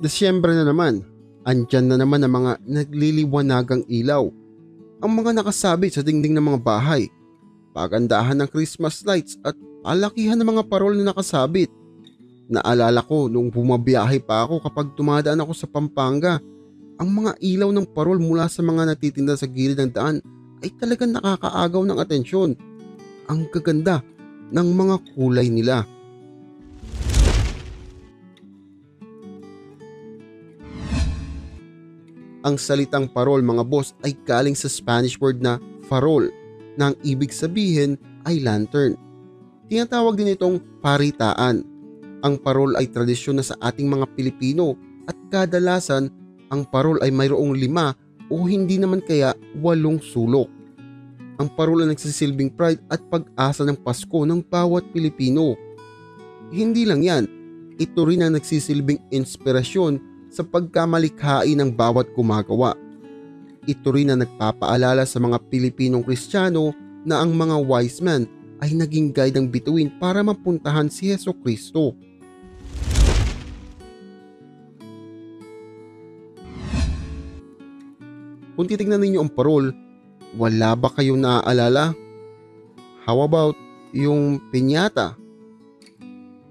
Desyembre na naman, andyan na naman ang mga nagliliwanagang ilaw. Ang mga nakasabit sa dingding ng mga bahay, pagandahan ng Christmas lights at alakihan ng mga parol na nakasabit. Naalala ko nung bumabiyahe pa ako kapag tumadaan ako sa Pampanga, ang mga ilaw ng parol mula sa mga natitinda sa gilid ng daan ay talagang nakakaagaw ng atensyon. Ang gaganda ng mga kulay nila. Ang salitang parol mga boss ay galing sa Spanish word na farol na ang ibig sabihin ay lantern. Tinatawag din itong paritaan. Ang parol ay tradisyon na sa ating mga Pilipino at kadalasan ang parol ay mayroong lima o hindi naman kaya walong sulok. Ang parol ay nagsisilbing pride at pag-asa ng Pasko ng bawat Pilipino. Hindi lang yan, ito rin ang nagsisilbing inspirasyon sa pagkamalikhain ng bawat gumagawa. Ito rin ang nagpapaalala sa mga Pilipinong Kristiyano na ang mga wise men ay naging guide ng bituin para mapuntahan si Heso Kristo. Kung titignan ninyo ang parol, wala ba kayong naaalala? How about yung pinyata?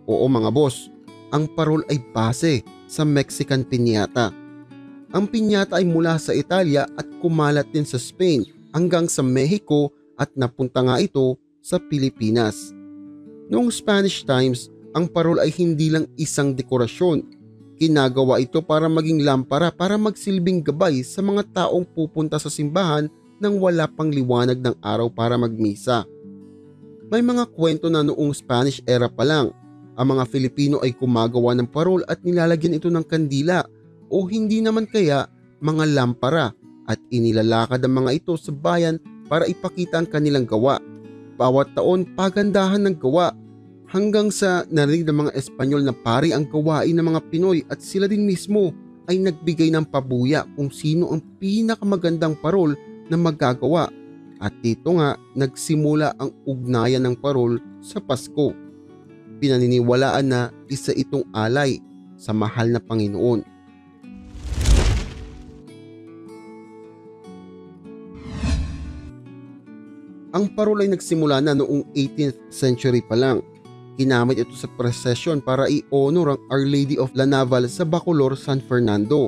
Oo mga boss, ang parol ay base sa Mexican piñata. Ang piñata ay mula sa Italia at kumalat din sa Spain hanggang sa Mexico at napunta nga ito sa Pilipinas. Noong Spanish times, ang parol ay hindi lang isang dekorasyon. Kinagawa ito para maging lampara para magsilbing gabay sa mga taong pupunta sa simbahan nang wala pang liwanag ng araw para magmisa. May mga kwento na noong Spanish era pa lang ang mga Filipino ay gumagawa ng parol at nilalagyan ito ng kandila. O hindi naman kaya mga lampara at inilalakad ang mga ito sa bayan para ipakita ang kanilang gawa. Bawat taon pagandahan ng gawa. Hanggang sa narinig ng mga Espanyol na pari ang gawain ng mga Pinoy at sila din mismo ay nagbigay ng pabuya kung sino ang pinakamagandang parol na magagawa. At dito nga nagsimula ang ugnayan ng parol sa Pasko pinaniniwalaan na isa itong alay sa mahal na Panginoon. Ang parol ay nagsimula na noong 18th century pa lang. Ginamit ito sa procession para i-honor ang Our Lady of La Naval sa Bacolor, San Fernando.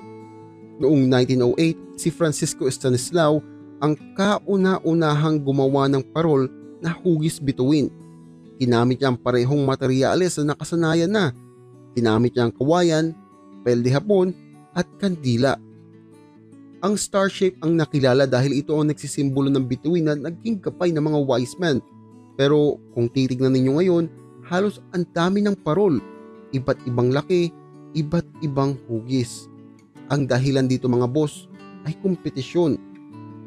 Noong 1908, si Francisco Stanislao ang kauna-unahang gumawa ng parol na hugis bituin Ginamit niya ang parehong materyales na nakasanayan na. Ginamit niya ang kawayan, pel de hapon at kandila. Ang star shape ang nakilala dahil ito ang nagsisimbolo ng bituin na naging kapay ng mga wise men. Pero kung titignan ninyo ngayon, halos ang dami ng parol. Iba't ibang laki, iba't ibang hugis. Ang dahilan dito mga boss ay kompetisyon.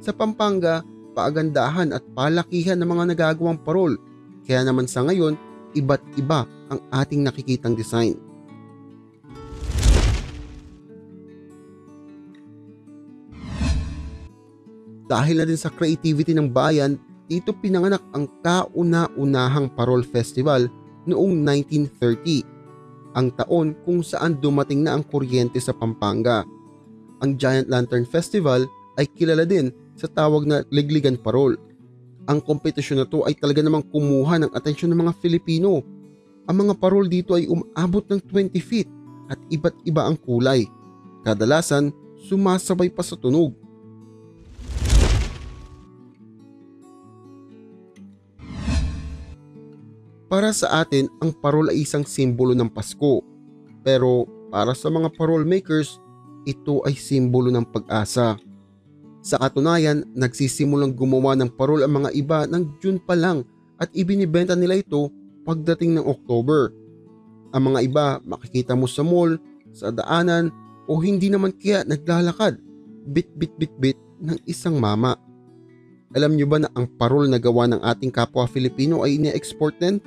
Sa Pampanga, paagandahan at palakihan ng mga nagagawang parol kaya naman sa ngayon, iba't iba ang ating nakikitang design. Dahil na din sa creativity ng bayan, dito pinanganak ang kauna-unahang Parol Festival noong 1930, ang taon kung saan dumating na ang kuryente sa Pampanga. Ang Giant Lantern Festival ay kilala din sa tawag na Ligligan Parol ang kompetisyon na to ay talaga namang kumuha ng atensyon ng mga Filipino. Ang mga parol dito ay umabot ng 20 feet at iba't iba ang kulay. Kadalasan, sumasabay pa sa tunog. Para sa atin, ang parol ay isang simbolo ng Pasko. Pero para sa mga parol makers, ito ay simbolo ng pag-asa. Sa katunayan, nagsisimulang gumawa ng parol ang mga iba ng June pa lang at ibinibenta nila ito pagdating ng October. Ang mga iba makikita mo sa mall, sa daanan o hindi naman kaya naglalakad bit bit bit bit ng isang mama. Alam nyo ba na ang parol na gawa ng ating kapwa Filipino ay ini-export din?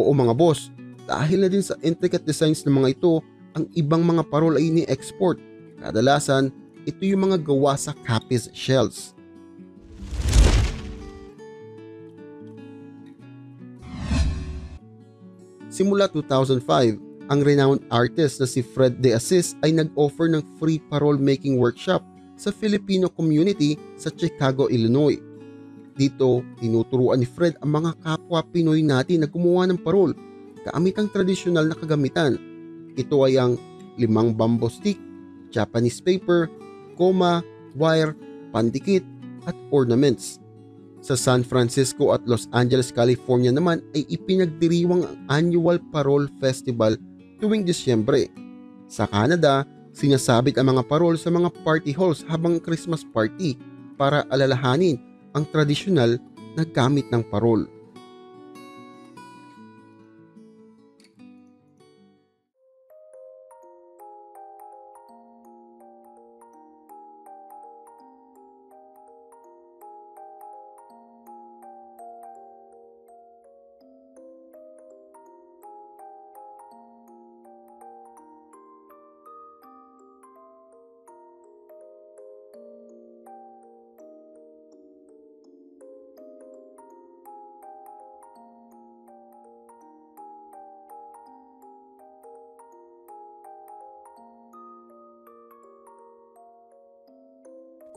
Oo mga boss, dahil na din sa intricate designs ng mga ito, ang ibang mga parol ay ini-export. Kadalasan, ito yung mga gawa sa Capiz shells. Simula 2005, ang renowned artist na si Fred De Assis ay nag-offer ng free parole making workshop sa Filipino community sa Chicago, Illinois. Dito, tinuturuan ni Fred ang mga kapwa Pinoy natin na gumawa ng parol gamit ang tradisyonal na kagamitan. Ito ay ang limang bamboo stick, Japanese paper, goma, wire, pandikit, at ornaments. Sa San Francisco at Los Angeles, California naman ay ipinagdiriwang ang annual Parol Festival tuwing Disyembre. Sa Canada, sinasabit ang mga parol sa mga party halls habang Christmas party para alalahanin ang tradisyonal na gamit ng parol.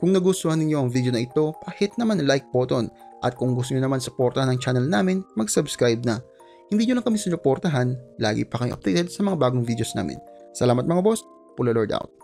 Kung nagustuhan ninyo ang video na ito, pahit naman ang like button at kung gusto nyo naman suportahan ang channel namin, mag-subscribe na. Hindi nyo lang kami sinuportahan, lagi pa kayo updated sa mga bagong videos namin. Salamat mga boss, Pula Lord out.